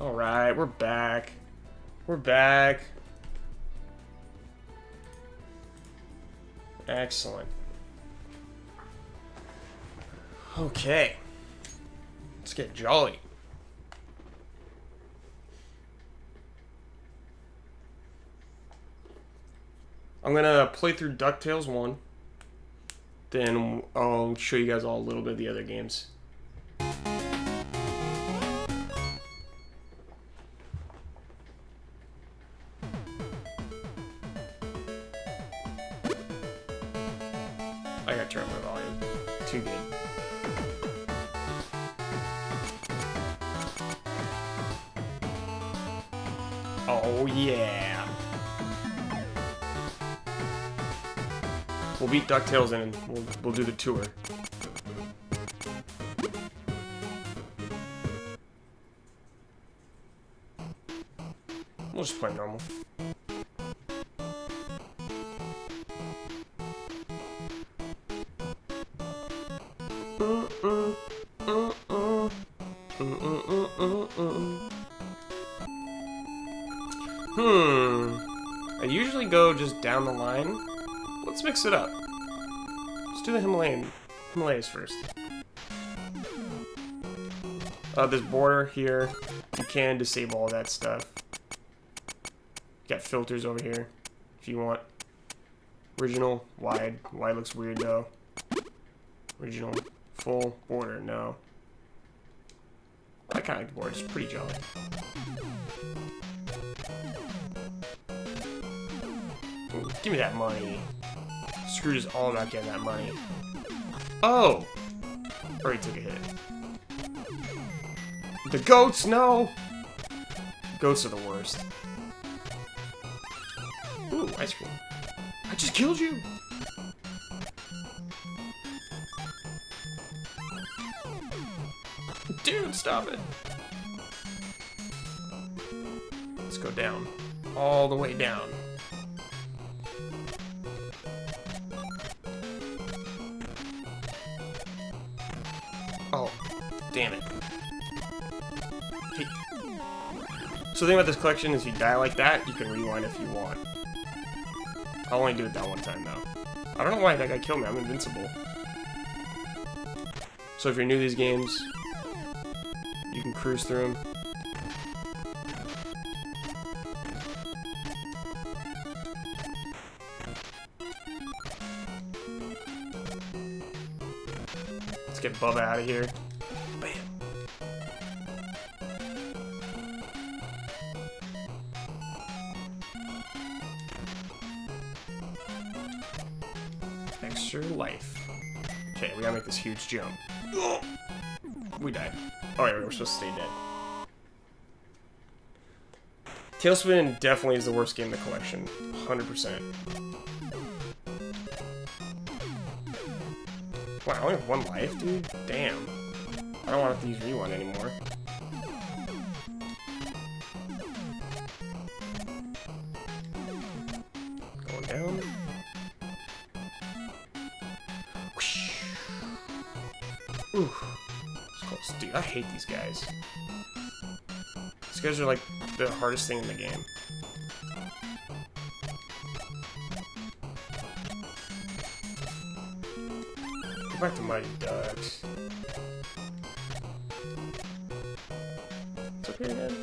Alright, we're back. We're back. Excellent. Okay. Let's get jolly. I'm gonna play through DuckTales 1. Then I'll show you guys all a little bit of the other games. Beat DuckTales and we'll, we'll do the tour. We'll just play normal. Hmm. I usually go just down the line. Let's mix it up. Do the Himalayan Himalayas first. Uh, this border here, you can disable all that stuff. Got filters over here, if you want. Original, wide. Wide looks weird though. Original, full, border, no. I kind of like the border, it's pretty jolly. Ooh, give me that money. Scrooge is all about getting that money. Oh! Already took a hit. The goats, no! Goats are the worst. Ooh, ice cream. I just killed you! Dude, stop it. Let's go down. All the way down. Oh, damn it. So the thing about this collection is you die like that, you can rewind if you want. I'll only do it that one time though. I don't know why that guy killed me, I'm invincible. So if you're new to these games, you can cruise through them. Bubba out of here. Bam. Extra life. Okay, we gotta make this huge jump. We died. Oh yeah, we're supposed to stay dead. TaleSpin definitely is the worst game in the collection. 100%. Wow, I only have one life, dude? Damn. I don't want to use rewind anymore. Going down. Whoosh. Close. Dude, I hate these guys. These guys are like the hardest thing in the game. Go back to Mighty Ducks. Uh, it's up here again.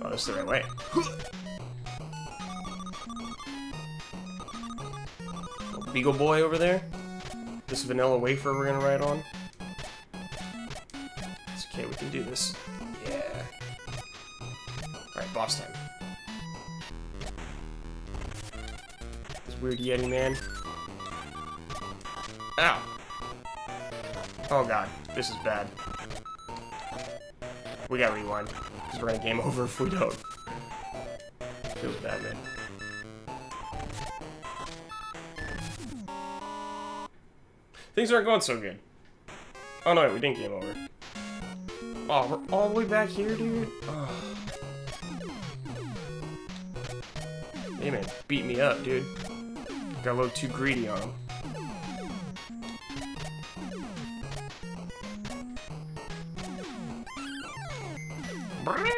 Oh, this is the right way. Little Beagle Boy over there. This vanilla wafer we're gonna ride on. It's okay, we can do this. Yeah. Alright, boss time. This weird Yeti man. Ow. Oh god, this is bad. We gotta rewind, because we're gonna game over if we don't. Feels bad, man. Things aren't going so good. Oh no, wait, we didn't game over. Oh, we're all the way back here, dude? Oh. Hey man, beat me up, dude. Got a little too greedy on him. Alright,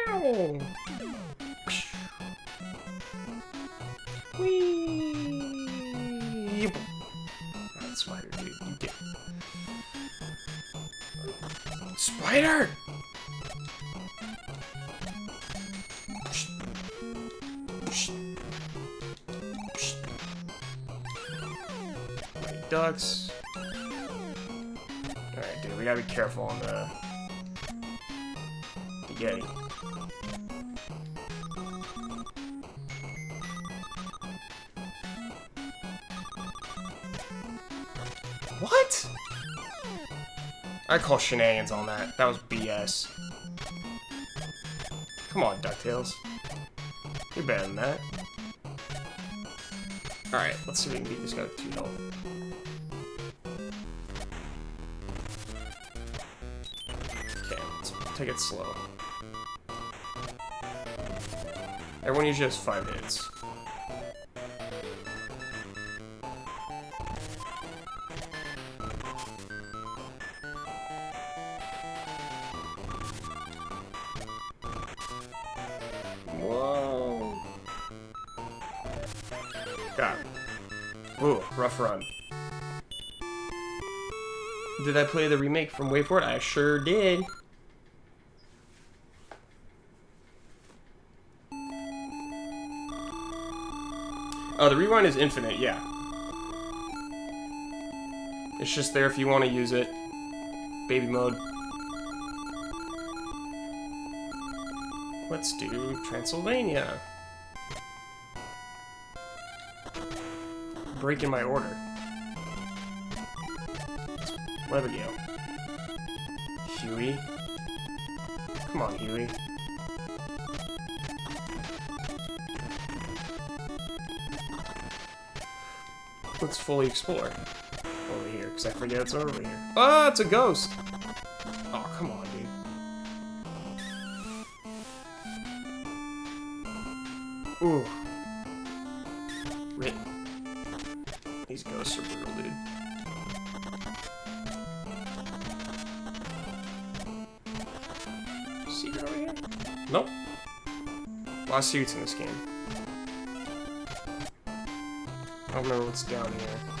spider, dude. You get. Spider! ducks. Alright, dude, we gotta be careful on the, the Yeti. I call shenanigans on that. That was BS. Come on, DuckTales. You're better than that. Alright, let's see if we can beat this guy with 2 health. Okay, let's take it slow. Everyone usually has 5 hits. Rough run. Did I play the remake from WayForward? I sure did. Oh, the rewind is infinite, yeah. It's just there if you want to use it. Baby mode. Let's do Transylvania. Breaking my order. Weathergale. Huey. Come on, Huey. Let's fully explore over here, because I forget it's over here. Ah, it's a ghost! Oh, come on, dude. Ooh. Rip. These ghosts are brutal, dude. Secret over here? Nope. A lot of secrets in this game. I don't remember what's down here.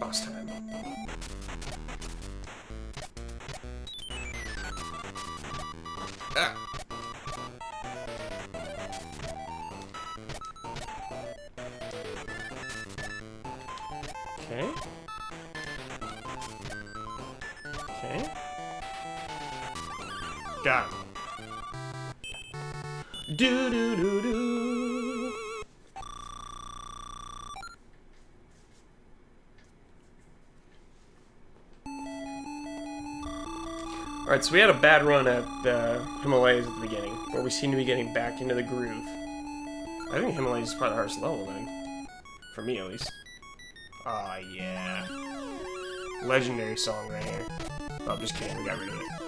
Boss time. Ah. Okay. Okay. Got him. Do do do. Alright, so we had a bad run at the Himalayas at the beginning, but we seem to be getting back into the groove. I think Himalayas is probably the hardest level then. For me, at least. Ah, yeah. Legendary song right here. Oh, just kidding, we got rid of it.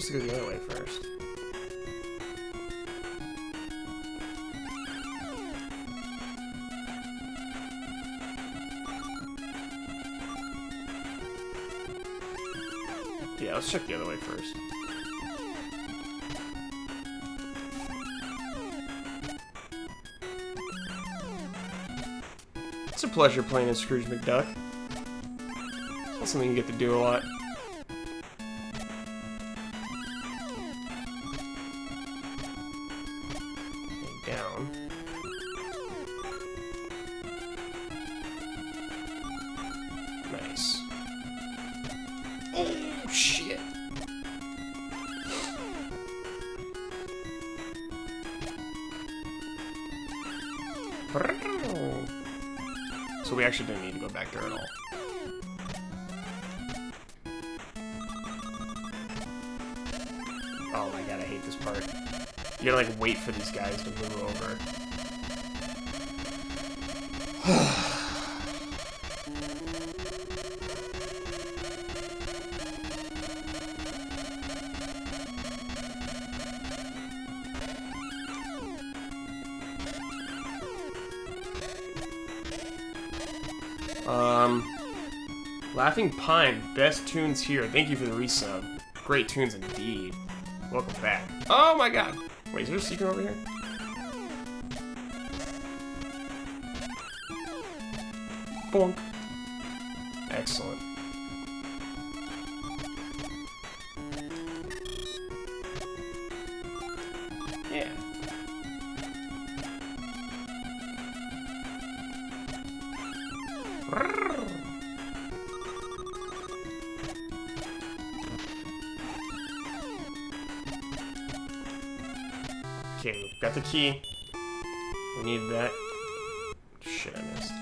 Supposed to go the other way first. Yeah, let's check the other way first. It's a pleasure playing as Scrooge McDuck. Something you get to do a lot. Um, Laughing Pine, best tunes here. Thank you for the resub. Great tunes indeed. Welcome back. Oh my god! Wait, is there a secret over here? Bonk. Key. We need that. Shit, I missed.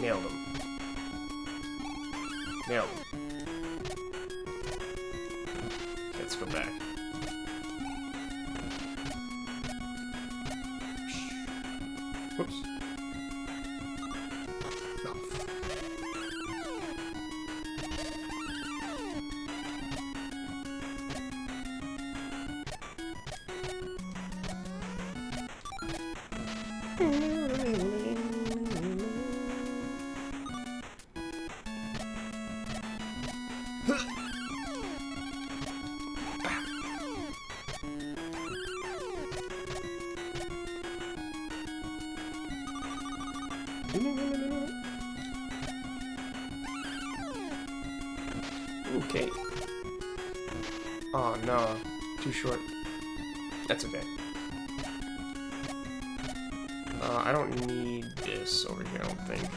Nailed him. Nailed him. Let's go back. Whoops. That's okay. Uh, I don't need this over here, I don't think.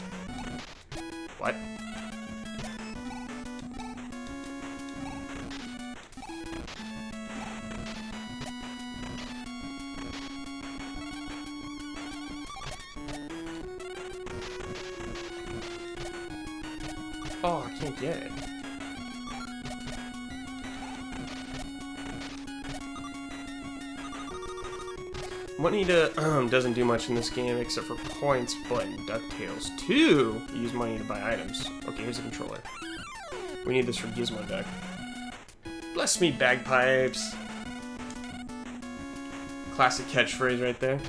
What? Oh, I can't get it. Money um, doesn't do much in this game except for points, but in DuckTales 2, you use money to buy items. Okay, here's the controller. We need this for Gizmo Duck. Bless me, bagpipes. Classic catchphrase right there.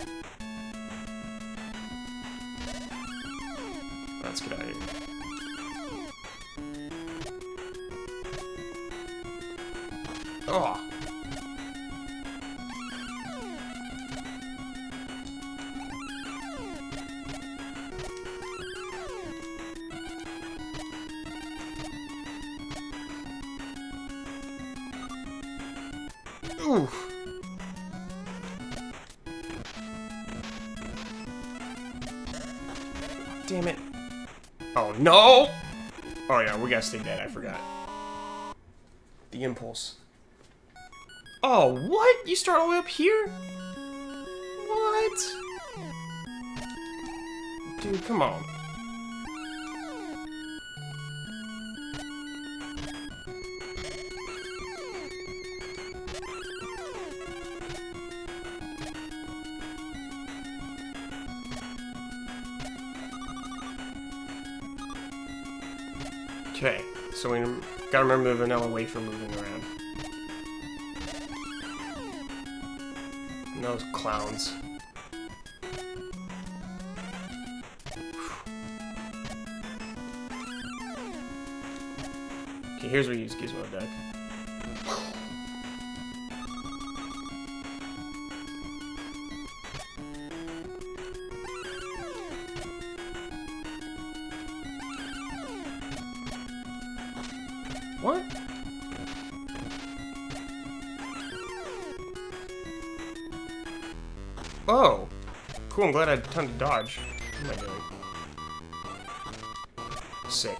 No! Oh, yeah, we gotta stay dead. I forgot. The impulse. Oh, what? You start all the way up here? What? Dude, come on. Okay, so we gotta remember the vanilla wafer moving around. And those clowns. Okay, here's where you use Gizmo Duck. Glad I had time to dodge. What am I doing? Sick.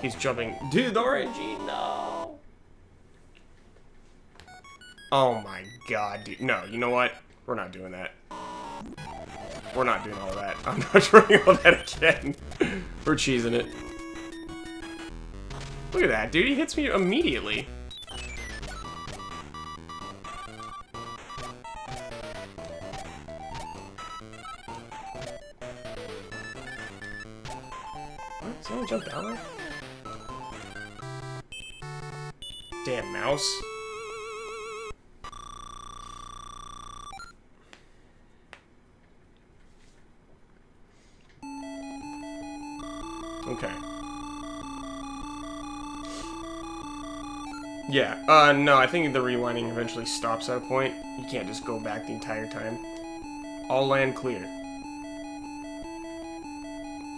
He's jumping. Dude, the RNG, no! Oh my god, dude. No, you know what? We're not doing that. We're not doing all that. I'm not trying all that again. We're cheesing it. Look at that, dude. He hits me immediately. Jump down there? Damn mouse. Okay. Yeah, uh, no, I think the rewinding eventually stops at a point. You can't just go back the entire time. All land clear.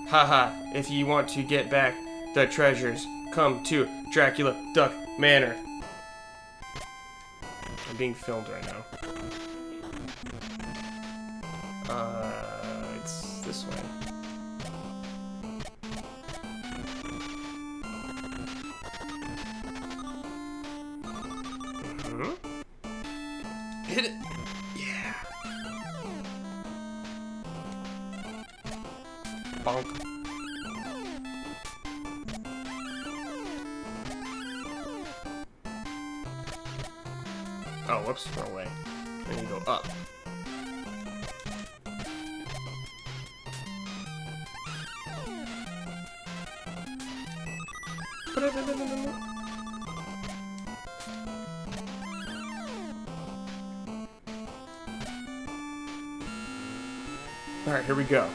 Haha, if you want to get back the treasures, come to Dracula Duck Manor. I'm being filmed right now. Bonk. Oh, whoops, wrong way. Then you go up. Alright, here we go.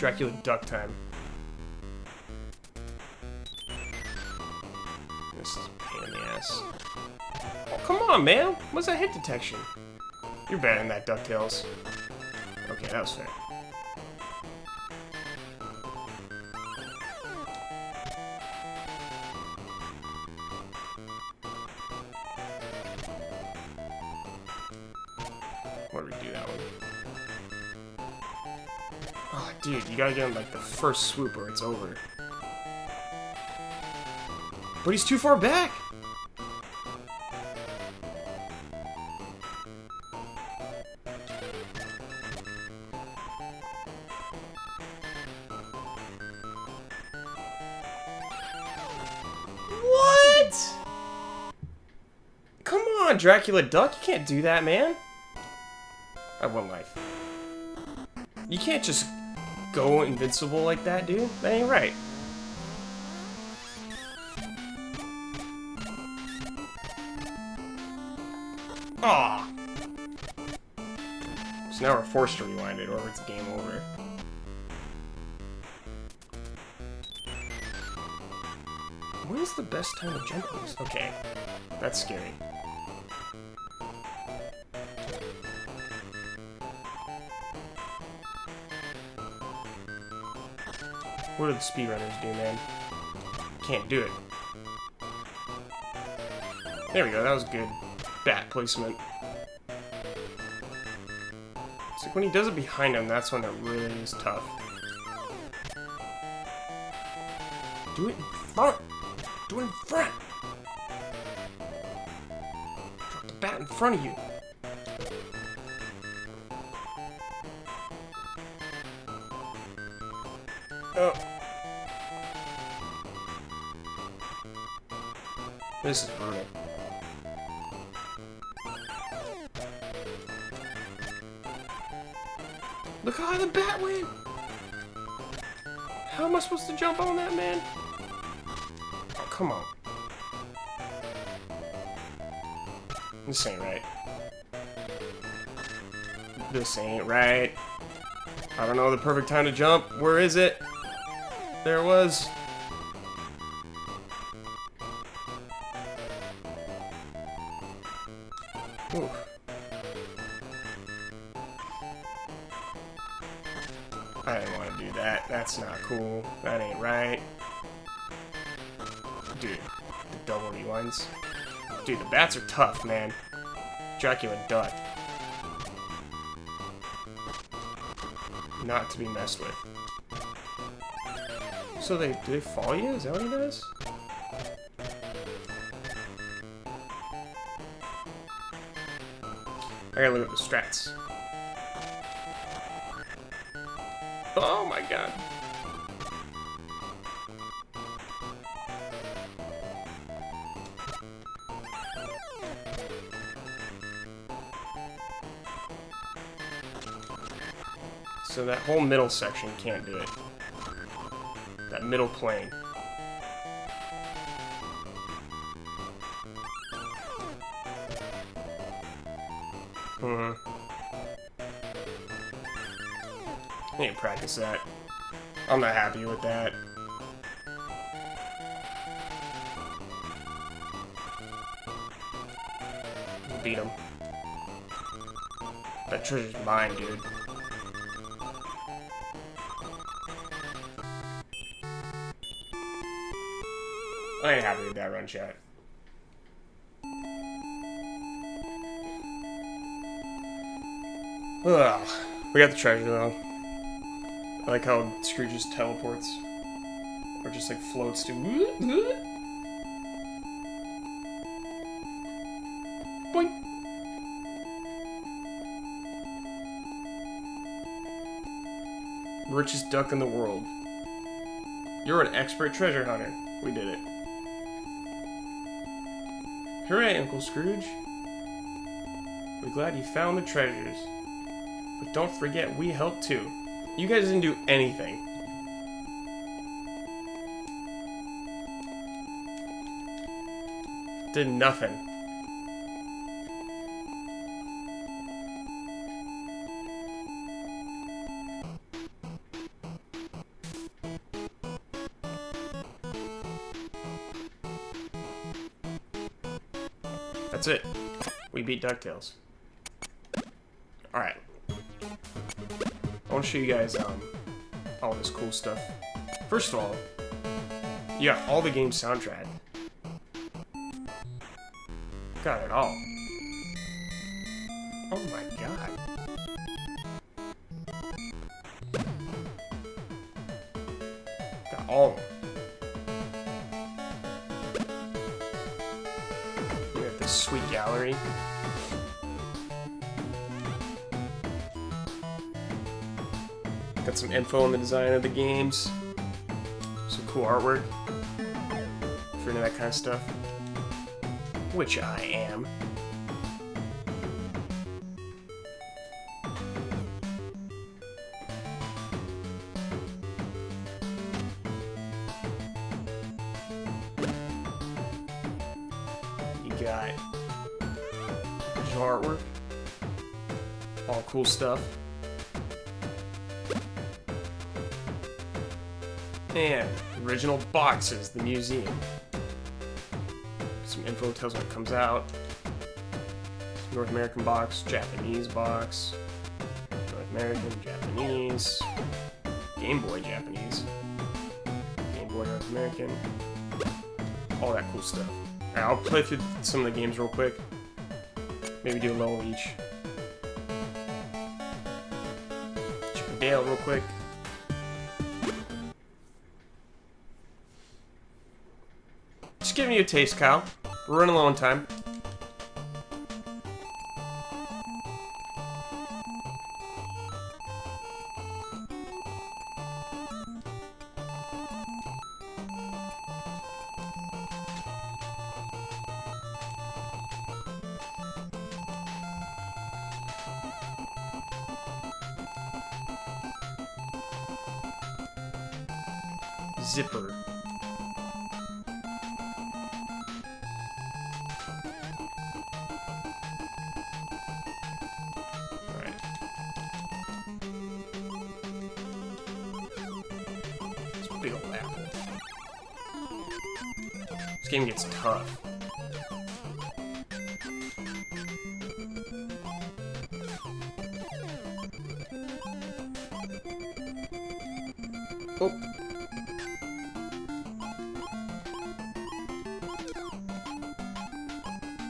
Dracula duck time. This is pain in the ass. Oh, come on, man! What's that hit detection? You're better than that, DuckTales. Okay, that was fair. Gotta get him like the first swoop or it's over. But he's too far back! What? Come on, Dracula Duck, you can't do that, man. I have one life. You can't just go invincible like that, dude. That ain't right. Ah. So now we're forced to rewind it, or it's game over. When's the best time to jump these? Okay, that's scary. What do the speedrunners do, man? Can't do it. There we go, that was good. Bat placement. It's like when he does it behind him, that's when it really is tough. Do it in front! Do it in front! Drop the bat in front of you. Oh. This is brutal. Look how high the bat went! How am I supposed to jump on that, man? Oh, come on. This ain't right. This ain't right. I don't know the perfect time to jump. Where is it? There it was. Bats are tough, man. Dracula Duck. Not to be messed with. So they do they follow you? Is that what he does? I gotta look at the strats. Oh my god. So that whole middle section can't do it. That middle plane. Hmm. I need to practice that. I'm not happy with that. Beat him. That treasure's mine, dude. I ain't happy with that run, chat. Ugh. We got the treasure, though. I like how Scrooge just teleports. Or just, like, floats to... Boink! Richest duck in the world. You're an expert treasure hunter. We did it. Hooray, Uncle Scrooge! We're glad you found the treasures. But don't forget, we helped too. You guys didn't do anything. Did nothing. That's it. We beat DuckTales. Alright. I want to show you guys um, all this cool stuff. First of all, you got all the game soundtrack. Got it all. Oh my god. Got all of them. Sweet gallery. Got some info on the design of the games. Some cool artwork. If you're into that kind of stuff. Which I stuff. And original boxes, the museum. Some info tells when it comes out. North American box, Japanese box, North American, Japanese, Game Boy Japanese, Game Boy North American, all that cool stuff. Right, I'll play through some of the games real quick. Maybe do a level each. Dale real quick. Just giving you a taste, Kyle. We're running low on time.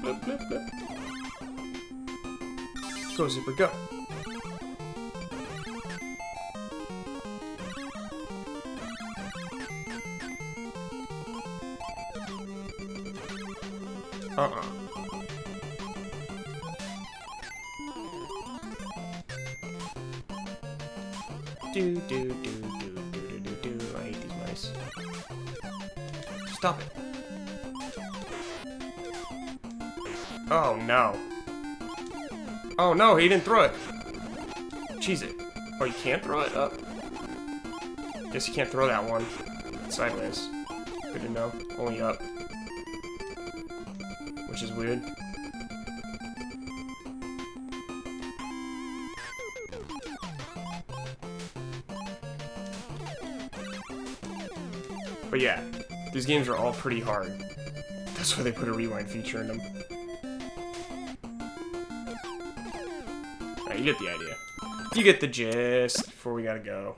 Blip, blip, blip. Go, Zipper, go. Uh-uh. No. Oh, no, he didn't throw it. Cheese it. Oh, you can't throw it up? Guess you can't throw that one. Sideways. Good to know. Only up. Which is weird. But yeah, these games are all pretty hard. That's why they put a rewind feature in them. You get the idea. You get the gist before we gotta go.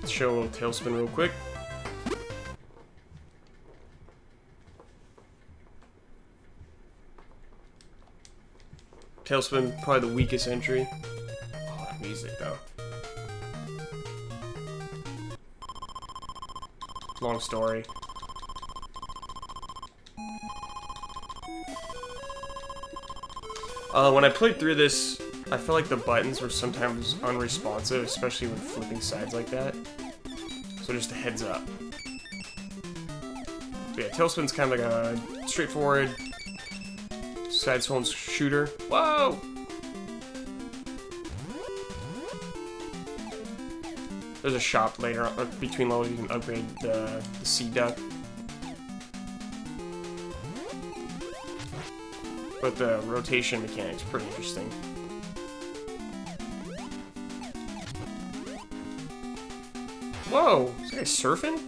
Let's show a little TaleSpin real quick. TaleSpin, probably the weakest entry. Oh, that music though. Long story. Uh, when I played through this, I feel like the buttons were sometimes unresponsive, especially when flipping sides like that. So just a heads up. But yeah, TaleSpin's kind of like a straightforward side scrolling shooter. Whoa! There's a shop later on, between levels you can upgrade the, the Sea Duck. But the rotation mechanic's pretty interesting. Whoa! Is that surfing?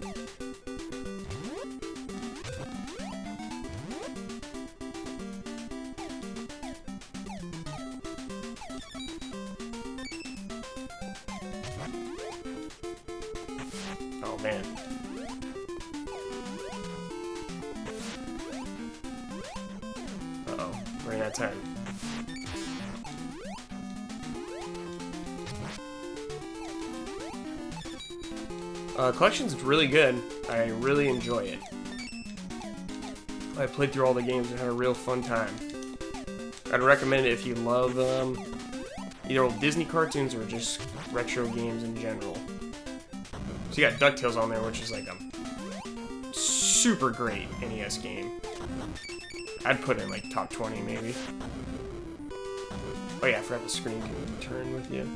Oh man. Uh-oh, we're out of time. Uh, collection's really good. I really enjoy it. I played through all the games and had a real fun time. I'd recommend it if you love um, either old Disney cartoons or just retro games in general. So you got DuckTales on there, which is like a super great NES game. I'd put it in like top 20 maybe. Oh yeah, I forgot the screen can turn with you.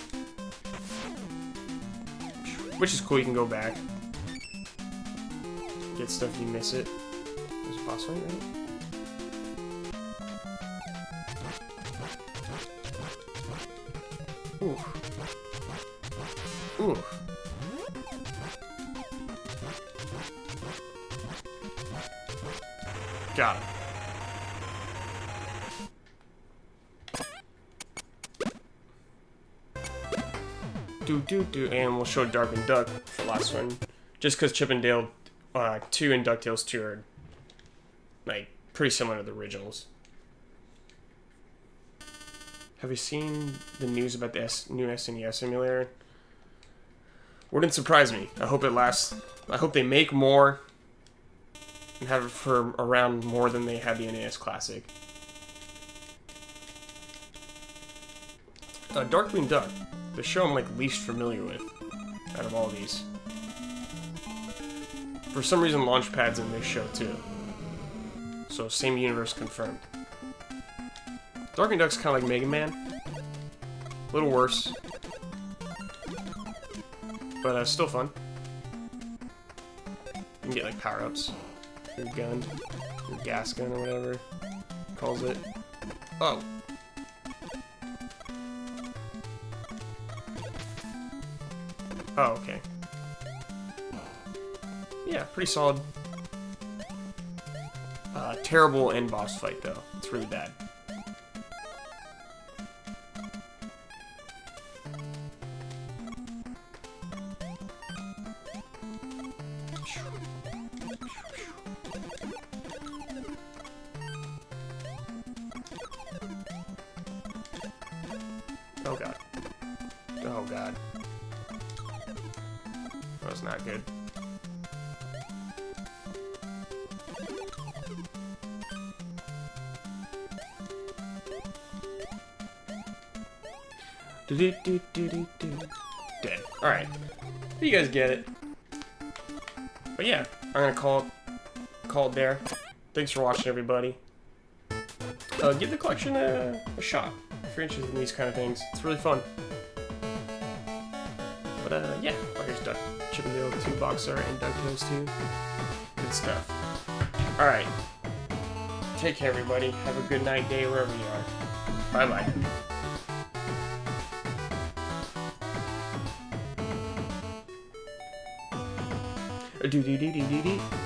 Which is cool, you can go back. Get stuff you miss it. There's a boss fight, right? Do do do, and we'll show Darkwing Duck for last one, just because Chip and Dale uh, two and Ducktales two are like pretty similar to the originals. Have you seen the news about the S new SNES emulator? Wouldn't surprise me. I hope it lasts. I hope they make more and have it for around more than they had the NES Classic. Uh, Darkwing Duck, the show I'm like least familiar with out of all these. For some reason, Launchpad's in this show too. So same universe confirmed. Darkwing Duck's kind of like Mega Man. A little worse. But uh, still fun. You can get like power-ups. Your gun. Your gas gun or whatever. Calls it. Oh. Oh, okay. Yeah, pretty solid. Uh, terrible end boss fight, though. It's really bad. Dead. Alright. You guys get it. But yeah, I'm gonna call it, call it there. Thanks for watching, everybody. Uh, give the collection a, a shot if you're interested in these kind of things. It's really fun. But uh, yeah, oh, here's Duck, Chip and Dale 2 Boxer and DuckTales 2. Good stuff. Alright. Take care, everybody. Have a good night, day, wherever you are. Bye-bye. Do do do do do do.